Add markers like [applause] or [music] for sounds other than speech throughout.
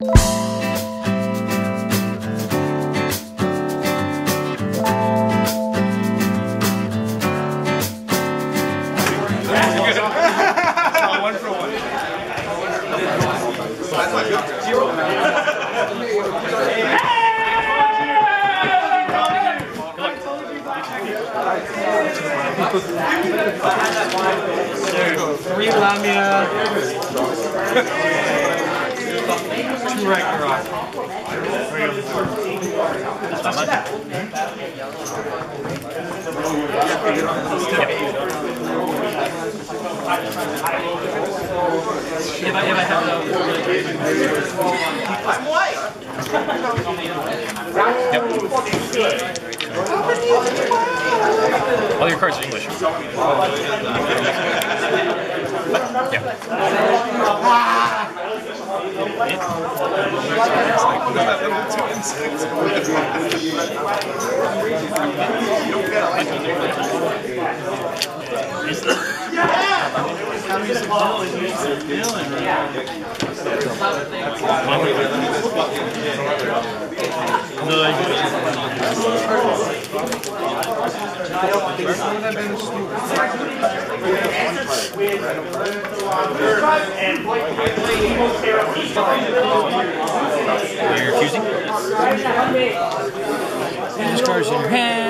one You're refusing? These cards in your hand.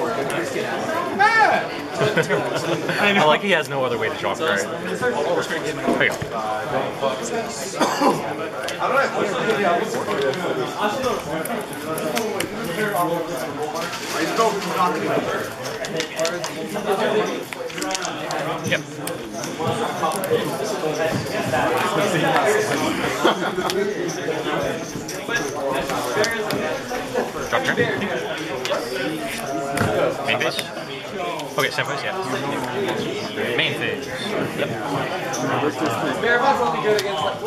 I like he has no other way to draw a card. There. Yep. Drop turn. Main phase? Okay, same phase, yeah. Main phase. Yep. Marathons will be good against like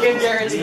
Can guarantee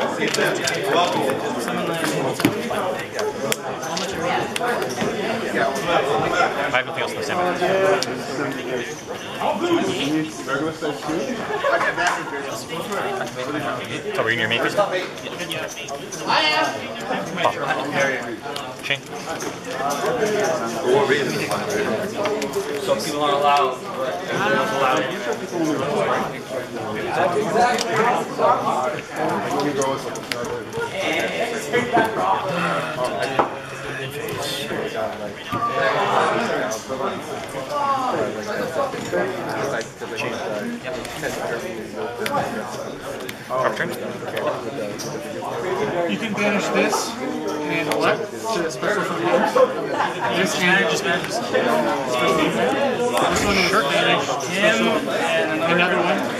I have nothing else to stand by. So we're in your main phase? I am. Chain. Some people aren't allowed. allowed. You can banish this and what? Special from hand. This hand just banishes. This one will banish him and another one.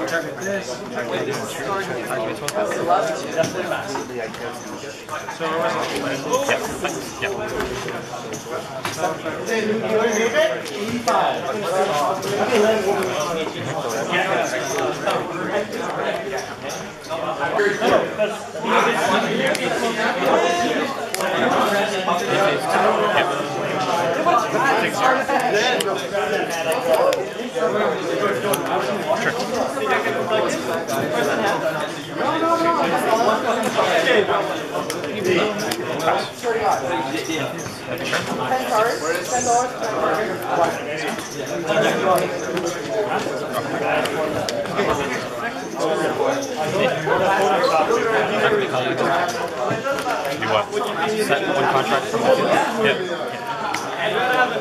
you. Sure. Yeah. Yeah. Do what? Set one contract from the Yeah.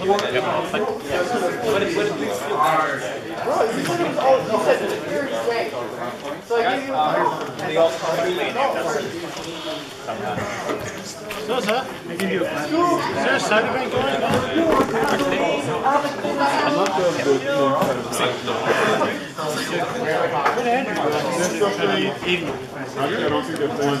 So, sir, I can do it. Is there a side event going on? Good Andrew. Eighty. I don't think that's one.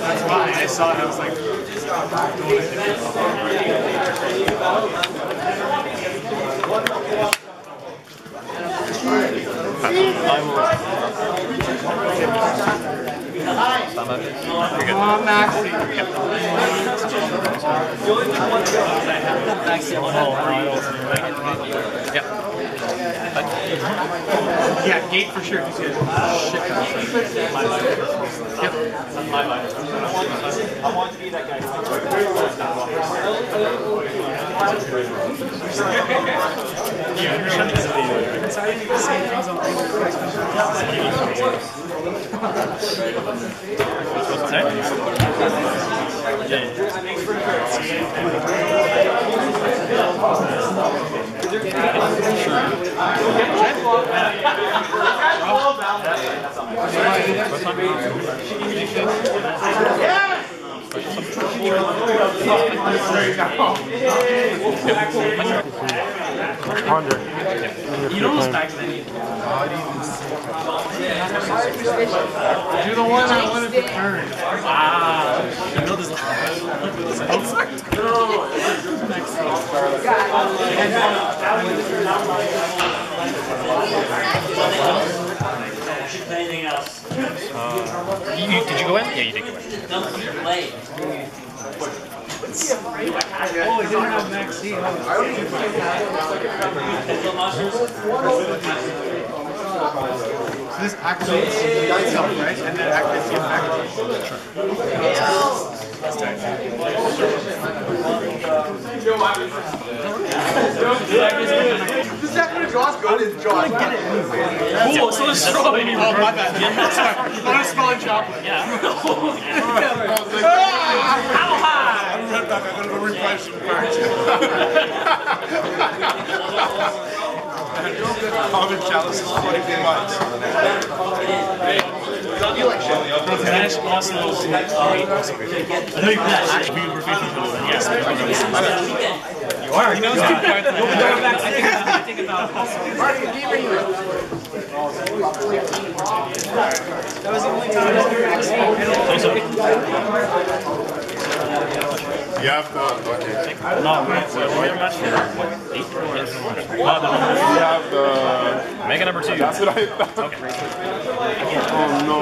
that's why I saw it, I was like, come on, Maxie. Yep. Yeah, gate for sure, because he has. Yeah, you're shutting this video. It's already on You what's back then? You're the one that wanted to turn. Ah, you know this. Anything else? You, you- did you go in? Yeah, you did go in. Don't keep late. Oh, I didn't have Maxx C. Little mushrooms? So this activates itself, right? And then activates the This is after Josh go to Josh. Cool, so destroyed. Oh, my bad. Sorry. I was smelling chocolate. Yeah. [laughs] [laughs] [laughs] How high? I'm right back. I gotta go replenish some cards. Common chalice is 22 months. Vanish also. I know you can. We were facing each other. Yes. You are. He knows two. I think about. That was the only time I was You have the. Okay. No, we're we're match for eight or You have the. Mega number two. That's what I thought. Oh no.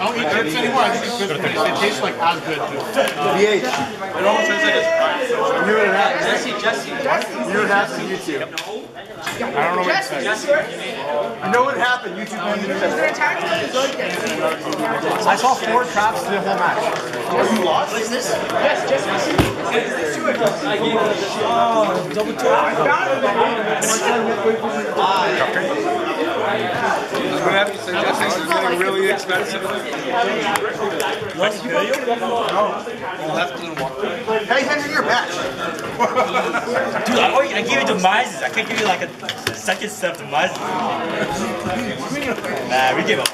I don't eat chips anymore. I just eat good things. It tastes like as good. BH. It almost tastes like it's You knew it happened. Jesse, Jesse. You knew it happened. YouTube. I don't know what it's like. You know what happened. YouTube made the I saw four traps the whole match. Oh, you lost? What is this? Yes, Jesse. Oh, I'm gonna have to say Jesse, this is getting really expensive. Hey, Henry, you're back. Dude, I, already- I gave you the Mises. I can't give you like a second step to Mises. nah, we give up.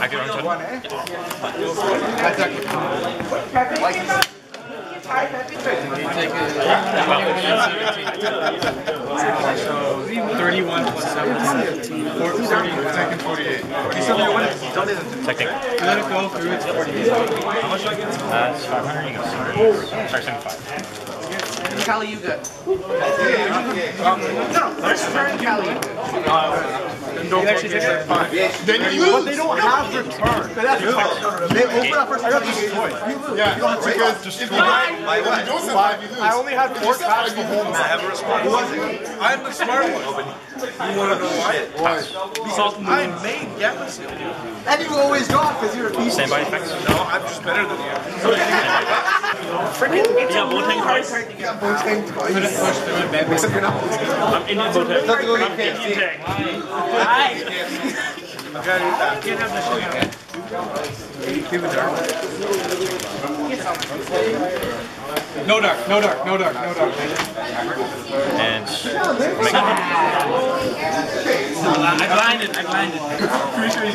I can run twenty. 31 plus 7 17. 40, second 48. Okay, so it. Second. Let it go through. How much do I get? Uh, 500. You go. Sorry, 75. Kali Yuga. No, first turn Kali Yuga. Uh, then don't actually take that time. Then you lose. But they don't have return. But that's the They open up first turn. You lose. Yeah, you don't have because just if you don't survive, You lose. I only had four taps the whole match. I have a response. Who was it? I'm the smart one. You want to know why? Why? I made Gatlin And you always got because you're a piece. Same body effects. No, I'm just better than you. [laughs] Freaking, it's a one-time price got Wu-Tang cards? Except you're not. I'm Indian Wu-Tang. Nothing to look I'm at. Indian Tang. No dark, no dark, no dark, no dark. And I blinded, I blinded. Pretty sure you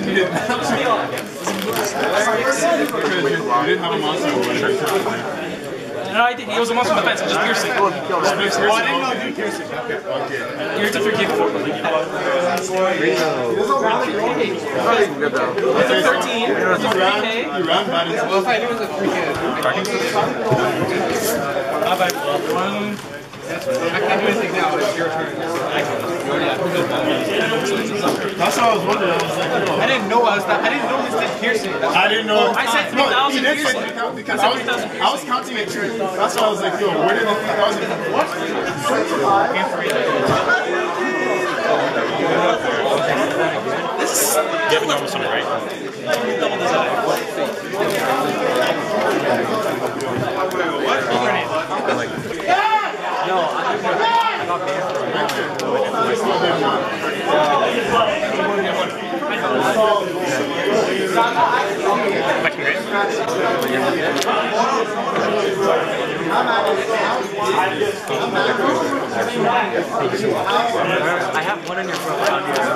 Because you didn't have a monster. No, I did. He was a monster defense. I just piercing. Oh, I didn't know you piercing. Okay. You're to forgive for it. Okay, so 13. you ran, you ran bad into Well, if I knew it was a free kid. Not bad. One. I can't do anything now. It's your turn. That's what I was wondering. I was like, yo. I didn't know I was. I didn't know this did piercing. I didn't know. Oh, I said No, 3,000 he did say piercing. because I I was, I was counting it too. That's why I was like, yo, where did the 3,000 come from? What? you have a normal summon, right? Second grade. I have one in your profile.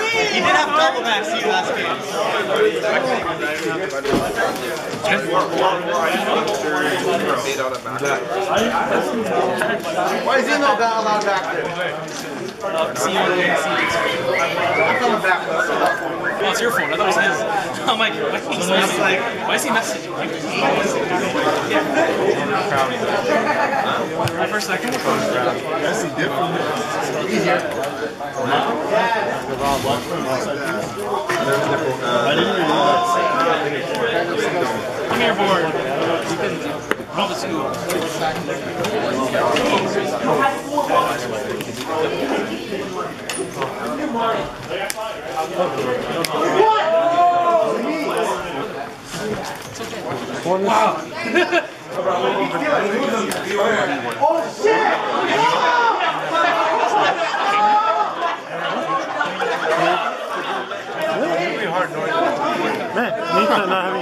He did have double Maxx C last game. Why is he not that allowed back there? See you on the I'm coming back. Oh, it's your phone. I thought it was his. [laughs] I'm like, why is he messaging? Why is he messaging? Like, for a second. Come here, board. You scoop. Man, Nita not having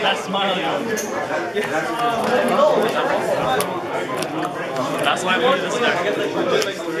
That's smiling. That's why I wanted this deck.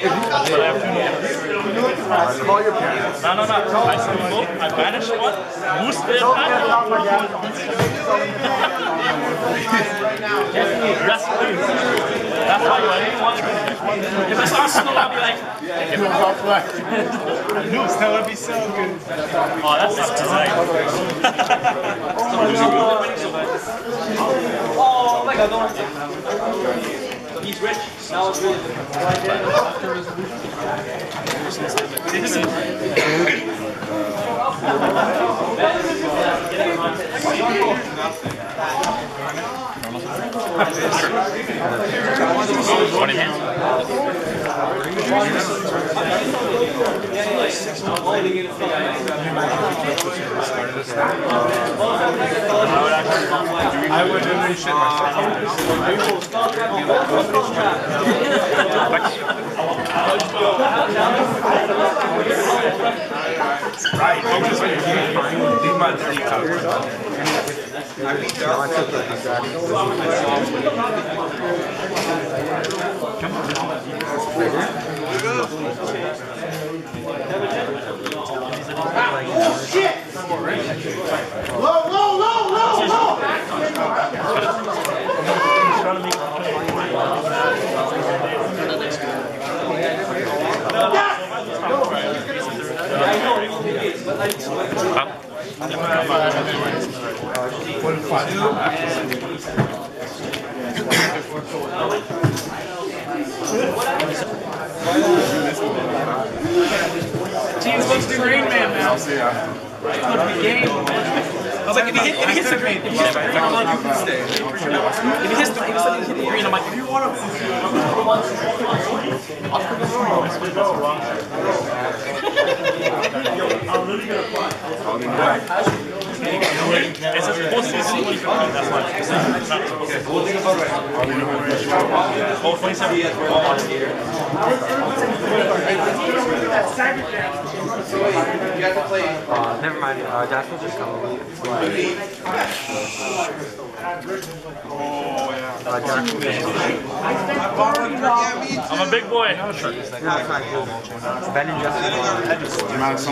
But I have two new Call your parents. No, no, no. I said. I banished one. It back. Yes, please. That's why you didn't want to. If I saw snow, I'd be like, Noose, that would be so good. Oh, that's not design. Oh my god, don't he's rich. Now it's really different. 20 I would have shit myself. Right. Leave my dirty cup. Team's supposed to do Rain Man now. It's gonna be game. I was like, if he, hit, if he hits the green, if he hits the green, I'm like, if he hits the, if he said the green, I'm like, if you want to. It's supposed to be somebody for me, that's why. It's not supposed to be. Oh, 27. You have to play. Uh, never mind. Uh, will just come. Dash I'm a big boy. No, it's not cool. Ben and Justin.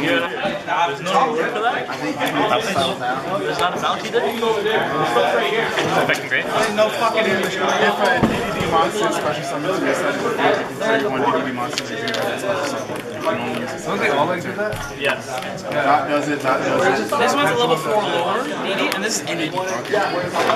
Yeah. There's no word for that? There's not a bounty there? Affecting grade? No fucking English. If a DDD monster special summons to a set of 31 DDD monsters is zero, special summon. You can only use it. Don't they all like do that? Yes. That does it, that does it. This one's a level 4 lower, DD, and this is ND. There you go.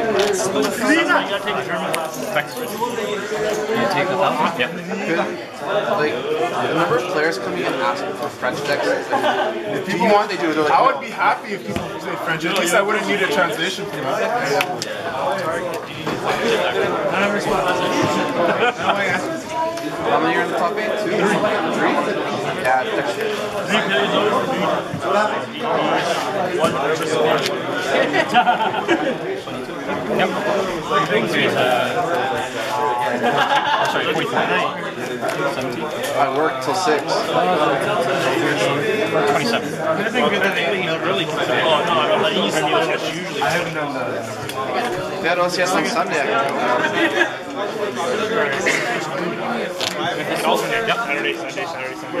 You gotta take a German class. Affects grade. Yeah. Like, remember players coming and asking for French decks? Like, If do people you want, they do? They're like, I would be happy if people say French. At least I wouldn't need a translation for that. How many are in the top eight? Two? Three? Yeah, deck shit. Three periods over. One versus one. Sorry, 45. I work till six. 27. I've been good at it, you know, really. Oh, no, I mean, like, you used to that's usually. I haven't done that. If they had OCS on Sunday, I could go. Alternate, yep, Saturday, Sunday, Saturday, Sunday.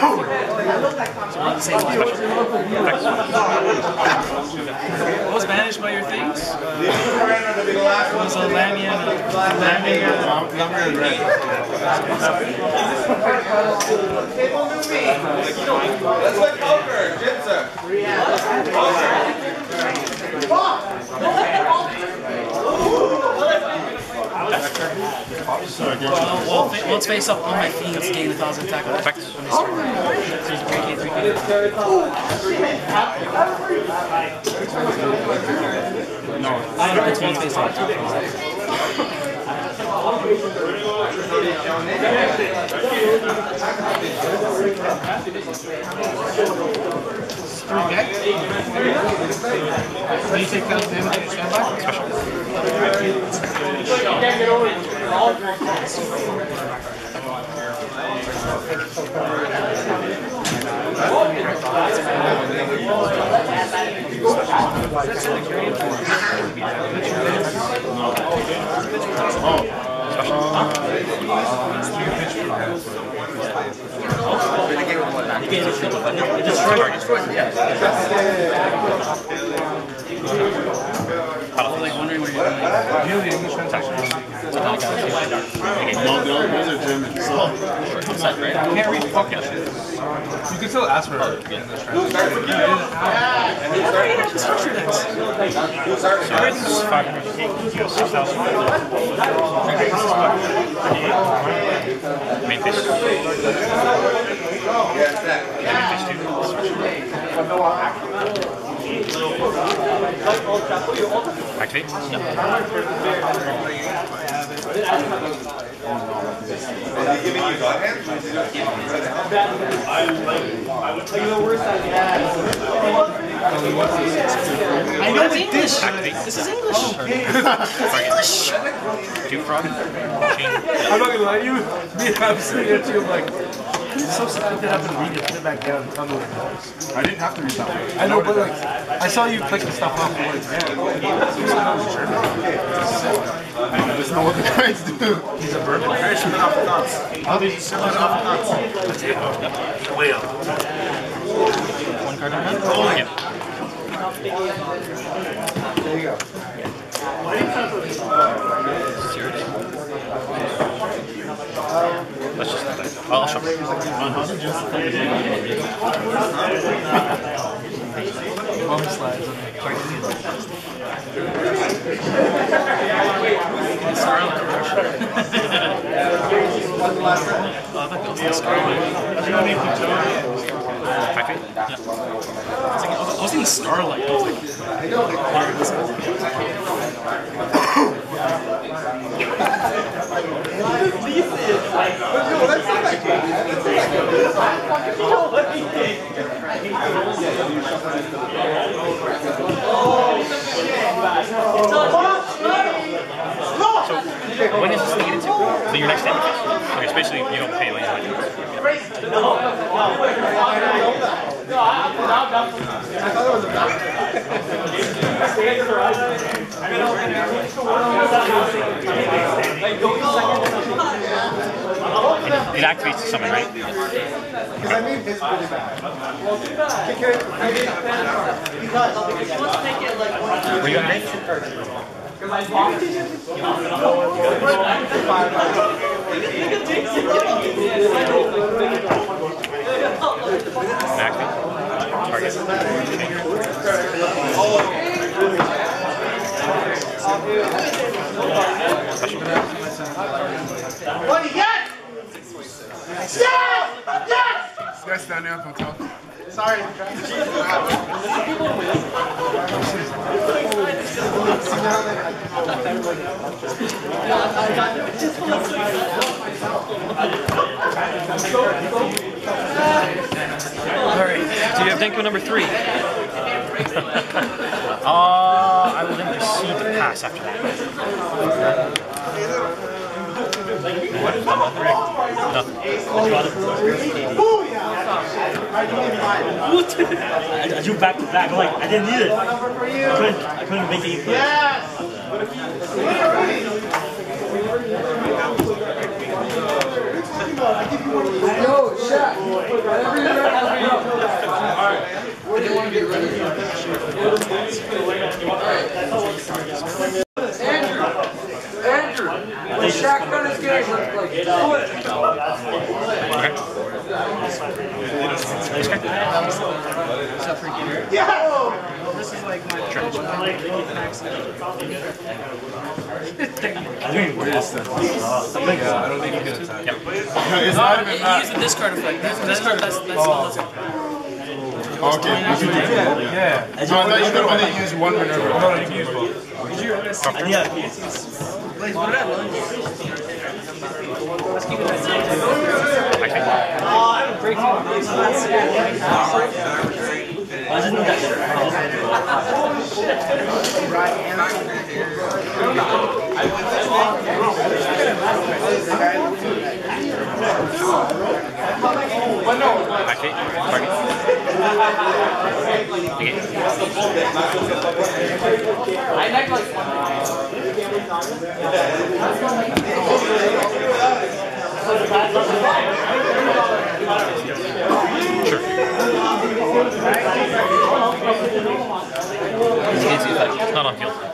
What was banished by your things? It was a Lamia and a and red. Let's play poker. Well, well, fa- let's face up on my fiends gain a thousand attack. Effects. When they start. So it's 3k, 3k. No. It's one face up. Three deck? When you take those damage, you stand by? Can't get over it. You can still ask for English translation. Fish. Activate? I know English. This is English. Oh, [laughs] English. Two frog. Chain. I'm not gonna lie to you. Me, I'm sitting at you, I'm like, it's so sad to have to read it, put it back down. I'm like, I didn't have to read that one. I know, but like, I saw you clicking stuff off the words. Man, I just know what the guys do. He's a bourbon. I'll be One card in hand? Yeah. Let's just. I'll show you. Bum slides on the Activate? I was thinking Starlight. I was like, When is this needed to? So your next phase? Okay, so basically you don't pay when you It activates the summon, right? Because I mean, it's really bad. Kick it. Were you underneath? Activate. Target. What do got? Yes! Yes! This guy's standing up on. Sorry. Alright, do you have Denko number three? [laughs] Uh, I will then proceed to pass after that. I, I drew back to back. I'm like, I didn't need it. I couldn't, I couldn't make it. Yes! Yo, Shaq. Whatever you're ready. What do you want to get ready Andrew. Andrew. When Shaq got his game, like, like, split. Yeah! This [laughs] is like my traditional I think uh, Yeah, I don't think you can attack. It's not even that. used the discard effect. That's, discard, that's, that's all that's Okay. Yeah. So I thought you could only use one Minerva. No, you can use both. yeah. Activate. I just Actually, target. Okay. Not on field.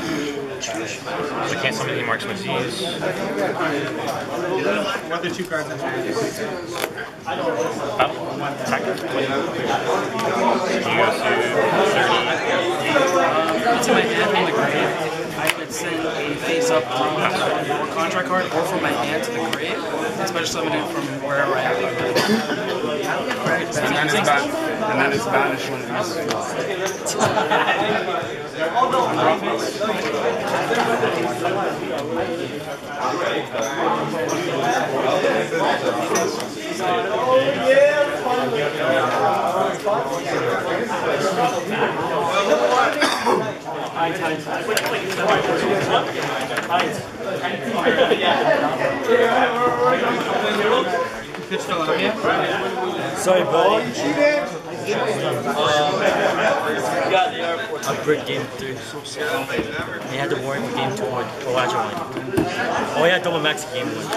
I can't summon any more expertise. What are the two cards in there? Battle. Attack. You go oh, It's in my hand in the grave. I could send a face up or contract card or from my hand to the grave and special summon it from wherever I have it. And then it's back. And banished when it's. Sorry, buddy. I break game three. He had to worry for game two when Elijah won. Oh, he had double Maxx game one.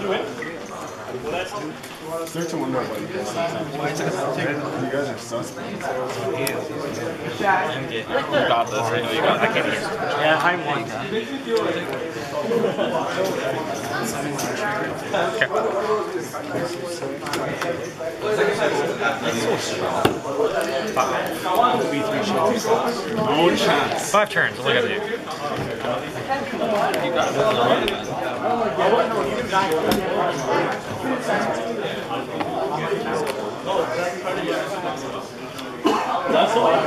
They're to wonder why you guys You guys are suspects. You got this. I know you got. I can't here. Yeah, Heim won. No chance. Five turns. All I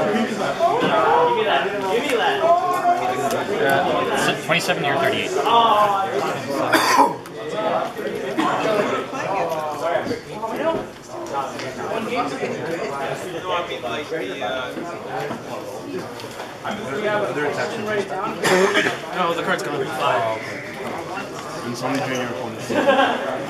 gotta do. S- 27 or 38. No, the card's gone. And it's only doing your [laughs]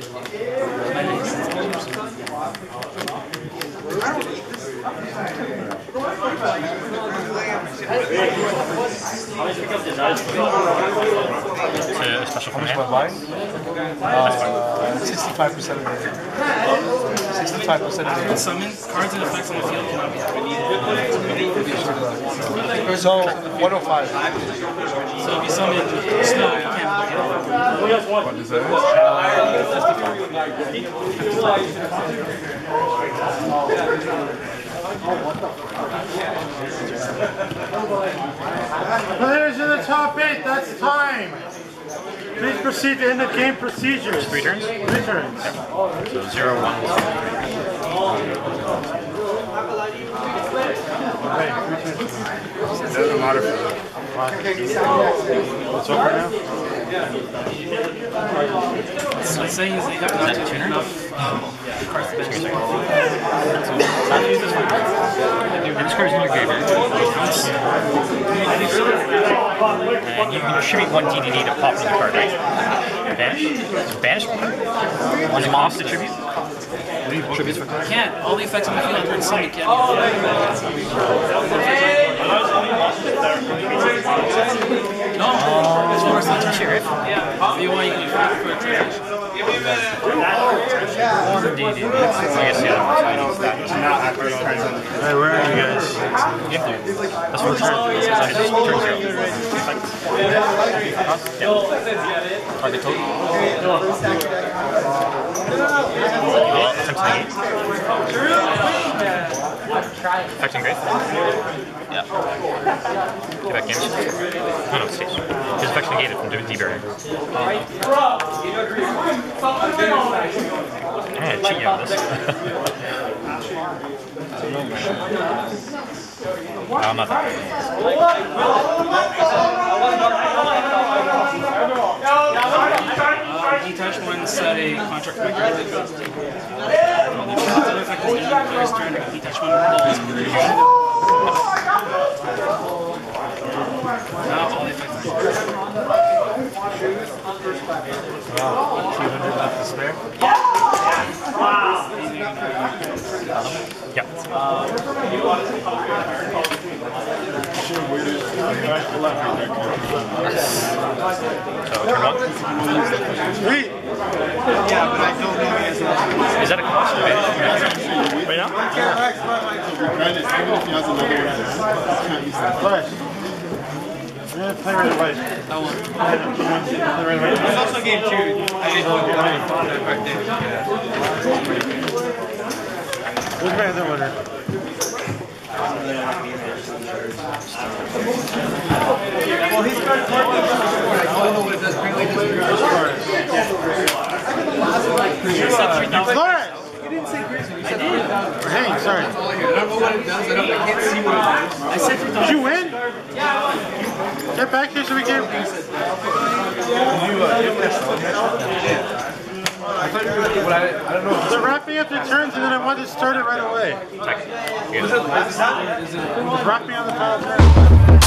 it. To special from hand. Mine? Uh, 65% of it. 65% of it. Summon cards and effects on the field cannot be activated. So, 105. So if you summon snow, you can't look at it. What is that? Players in the top eight, that's time. Please proceed to end the game procedures. Three turns? Three turns. So zero, one. It doesn't matter for them. Over now? So it's saying is that you have not to enough um, cards to bench. And card's in your graveyard. And you can distribute one DDD to pop another card, right? Banish? Banish one? On the cost to tribute? Tributes for cards? can't. All the effects on the field are summon can't. No, it's worse than Shit, right? Grave? If you can use it for translation. Give. I Hey, where are you guys? That's for turn. It says I had just turn zero. Yeah. Target total. Oh, attempt negate. Affecting Grave? Yeah. Get back damage. No, no. His from D-barrier. I'm gonna cheat you on this. [laughs] I'm not. Uh, detach one, set a contract Now all the effects. 200 left to spare. Yeah. So turn one. Sweet. Is that a cost advantage? Right now? Flash. Yeah, play right away. That one. Play right away. It's also game two. I didn't look at Who's my other winner? Well, he's got card numbers before. I don't know what it does. Apparently, it doesn't Flores! You didn't say Grayson. You said 3,000. Hey, sorry. I don't know what it does. I, don't, I can't see what it is. I said Did you win? Yeah. Get back here so we can. But I, I don't know. They're wrapping up their turns and then I wanted to start it right away. Attack. Just wrap me on the final turn.